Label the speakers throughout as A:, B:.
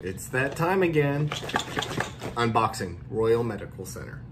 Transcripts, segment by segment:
A: It's that time again. Unboxing Royal Medical Center.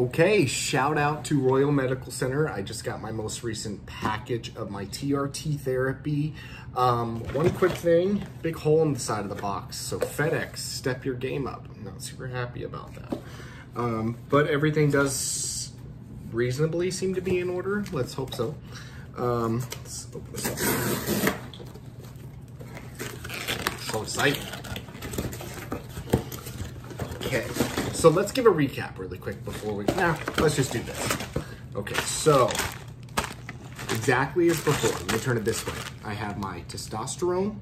A: Okay, shout out to Royal Medical Center. I just got my most recent package of my TRT therapy. Um, one quick thing, big hole in the side of the box. So FedEx, step your game up. I'm not super happy about that. Um, but everything does reasonably seem to be in order. Let's hope so. Um, let's open this up. So excited. Okay. So let's give a recap really quick before we, nah, let's just do this. Okay, so exactly as before, let me turn it this way. I have my testosterone,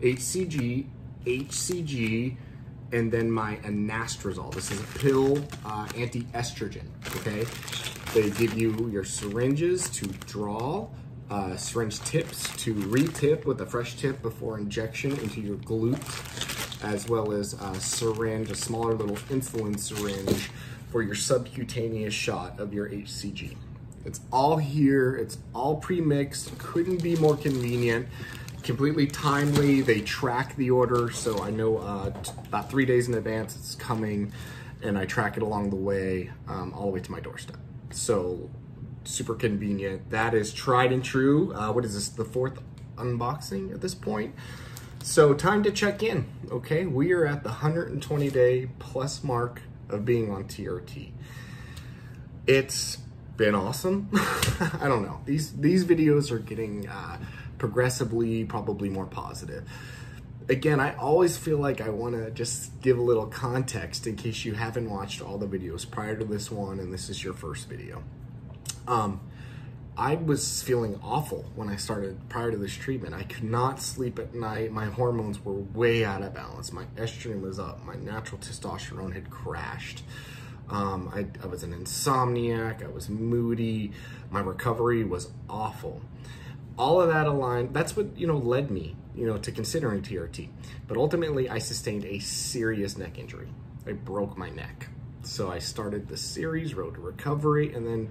A: HCG, HCG, and then my anastrozole. This is a pill uh, anti-estrogen, okay? They give you your syringes to draw, uh, syringe tips to re-tip with a fresh tip before injection into your glute as well as a syringe, a smaller little insulin syringe for your subcutaneous shot of your HCG. It's all here, it's all pre-mixed, couldn't be more convenient, completely timely. They track the order, so I know uh, about three days in advance it's coming, and I track it along the way, um, all the way to my doorstep. So super convenient. That is tried and true. Uh, what is this, the fourth unboxing at this point? So time to check in, okay? We are at the 120 day plus mark of being on TRT. It's been awesome. I don't know. These these videos are getting uh, progressively probably more positive. Again, I always feel like I want to just give a little context in case you haven't watched all the videos prior to this one and this is your first video. Um, I was feeling awful when I started prior to this treatment. I could not sleep at night. My hormones were way out of balance. My estrogen was up. My natural testosterone had crashed. Um, I, I was an insomniac. I was moody. My recovery was awful. All of that aligned. That's what, you know, led me, you know, to considering TRT. But ultimately, I sustained a serious neck injury. I broke my neck. So I started the series, Road to Recovery, and then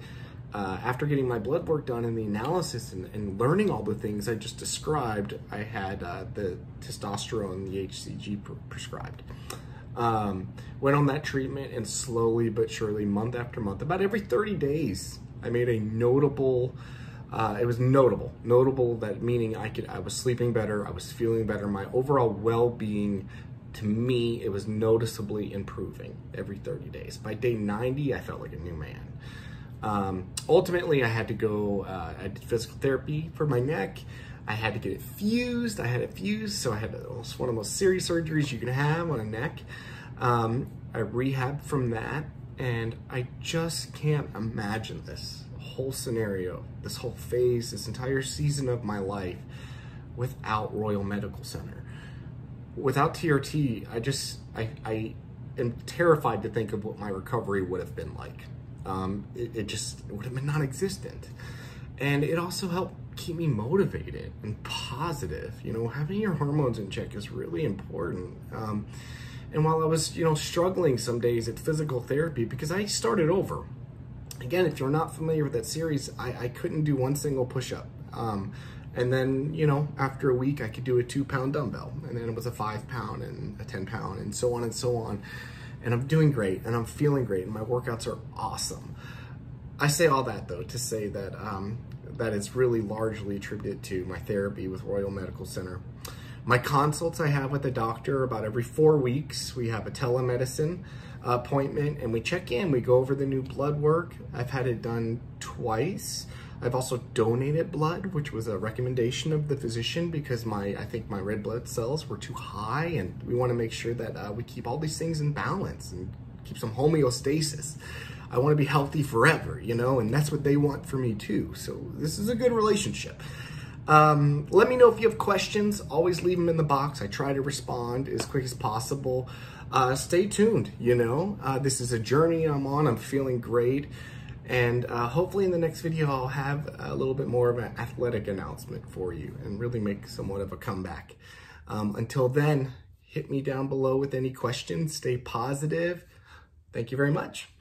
A: uh, after getting my blood work done and the analysis and, and, learning all the things I just described, I had uh, the testosterone, and the HCG pre prescribed. Um, went on that treatment and slowly but surely, month after month, about every 30 days, I made a notable, uh, it was notable, notable that meaning I could, I was sleeping better, I was feeling better, my overall well-being to me, it was noticeably improving every 30 days. By day 90, I felt like a new man. Um, ultimately, I had to go, uh, I did physical therapy for my neck. I had to get it fused. I had it fused, so I had one of the most serious surgeries you can have on a neck. Um, I rehabbed from that, and I just can't imagine this whole scenario, this whole phase, this entire season of my life without Royal Medical Center. Without TRT, I just, I, I am terrified to think of what my recovery would have been like um, it, it, just would have been non-existent. And it also helped keep me motivated and positive. You know, having your hormones in check is really important. Um, and while I was, you know, struggling some days at physical therapy, because I started over. Again, if you're not familiar with that series, I, I couldn't do one single push-up. Um, and then, you know, after a week, I could do a two pound dumbbell. And then it was a five pound and a 10 pound and so on and so on and I'm doing great and I'm feeling great and my workouts are awesome. I say all that though to say that um, that is really largely attributed to my therapy with Royal Medical Center. My consults I have with the doctor about every four weeks. We have a telemedicine appointment and we check in. We go over the new blood work. I've had it done twice. I've also donated blood, which was a recommendation of the physician because my I think my red blood cells were too high, and we want to make sure that uh, we keep all these things in balance and keep some homeostasis. I want to be healthy forever, you know, and that's what they want for me too. So this is a good relationship. Um, let me know if you have questions. Always leave them in the box. I try to respond as quick as possible. Uh, stay tuned, you know. Uh, this is a journey I'm on. I'm feeling great. And uh, hopefully in the next video, I'll have a little bit more of an athletic announcement for you and really make somewhat of a comeback. Um, until then, hit me down below with any questions. Stay positive. Thank you very much.